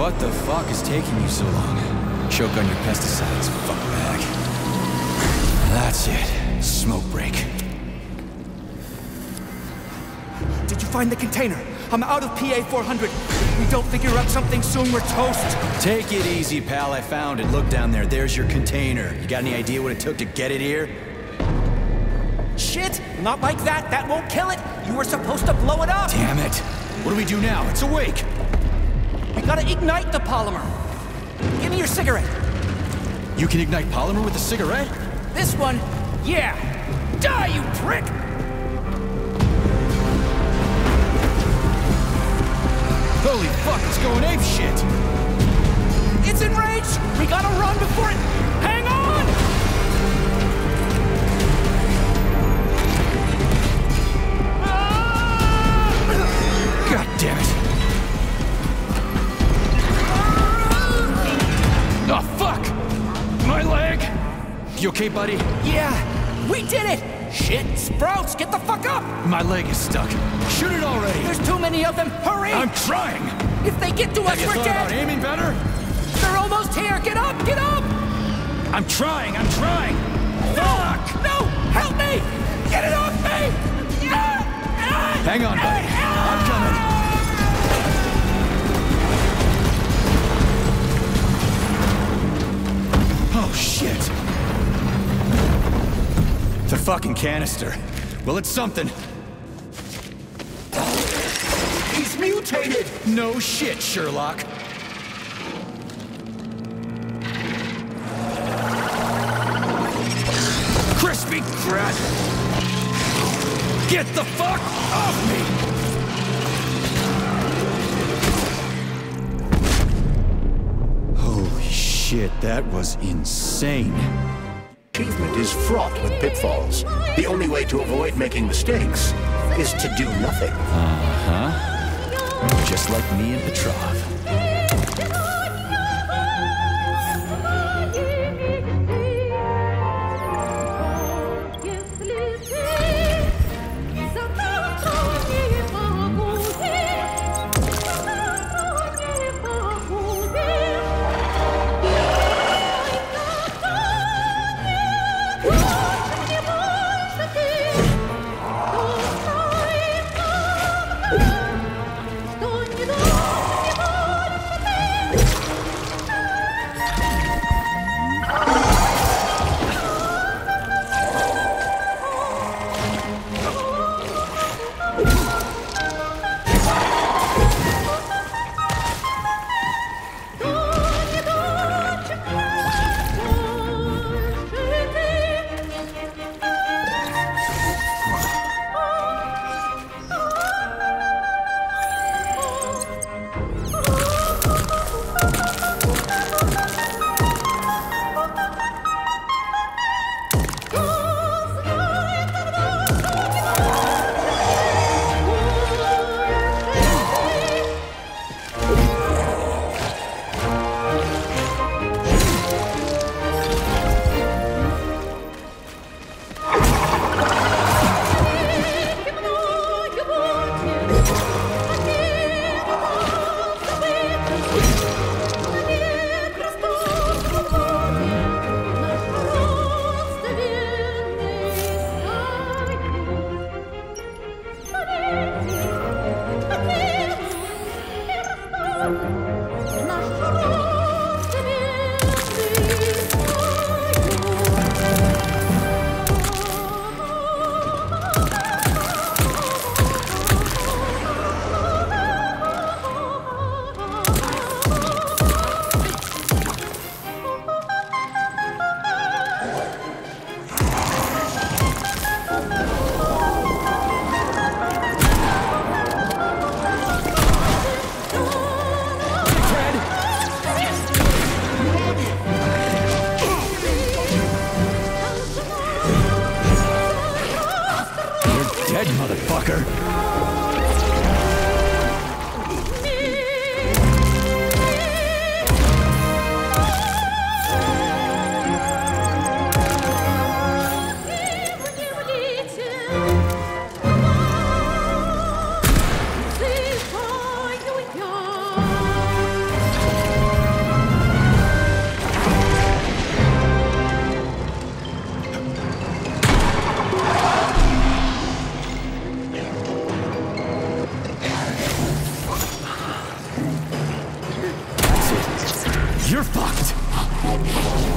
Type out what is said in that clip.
What the fuck is taking you so long? Choke on your pesticides, fuckbag. That's it. Smoke break. Did you find the container? I'm out of PA 400. We don't figure out something soon, we're toast. Take it easy, pal. I found it. Look down there. There's your container. You got any idea what it took to get it here? Shit! Not like that. That won't kill it. You were supposed to blow it up. Damn it. What do we do now? It's awake. Gotta ignite the polymer. Give me your cigarette. You can ignite polymer with a cigarette? This one, yeah. Die, you prick! Holy fuck, it's going ape shit! It's enraged! We gotta run before it... You okay, buddy? Yeah, we did it! Shit, Sprouts, get the fuck up! My leg is stuck. Shoot it already! There's too many of them, hurry! I'm trying! If they get to us, Have you we're thought about dead! aiming better? They're almost here, get up, get up! I'm trying, I'm trying! No! Fuck! No! Help me! Get it off me! Hang on, buddy. Fucking canister. Well, it's something. He's mutated! No shit, Sherlock. Crispy crap! Get the fuck off me! Holy shit, that was insane. Achievement is fraught with pitfalls. The only way to avoid making mistakes is to do nothing. Uh-huh. Just like me and Petrov. dead, motherfucker! You're fucked.